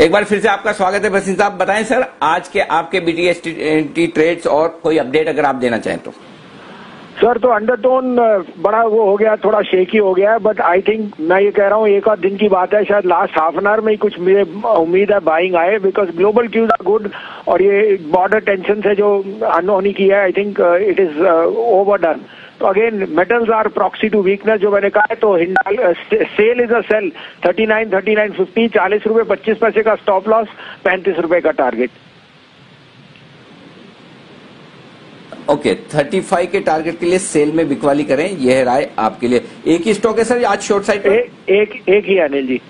एक बार फिर से आपका स्वागत है बसिन साहब बताएँ सर, आज के आपके बीटीएसटी ट्रेड्स और कोई अपडेट अगर आप देना चाहें तो। सर तो अंडरटोन बड़ा वो हो गया, थोड़ा शेकी हो गया है बट आई थिंक मैं ये कह रहा हूँ, एक आध दिन की बात है, शायद लास्ट हाफ़ एन आवर में ही कुछ मुझे उम्मीद है बाइंग आए because global cues are good और ये बॉर्डर टेंशन से जो अनहोनी की है I think it is over done तो again metals are proxy to weakness जो मैंने कहा है तो Hindalco sell is a sell thirty nine thirty nine fifty चालीस रुपए, पच्चीस पैसे का स्टॉप लॉस पैंतीस रुपए का टारगेट ओके थर्टी फाइव के टारगेट के लिए सेल में बिकवाली करें, यह राय आपके लिए। एक ही स्टॉक है सर, आज शॉर्ट साइड एक एक ही अनिल जी।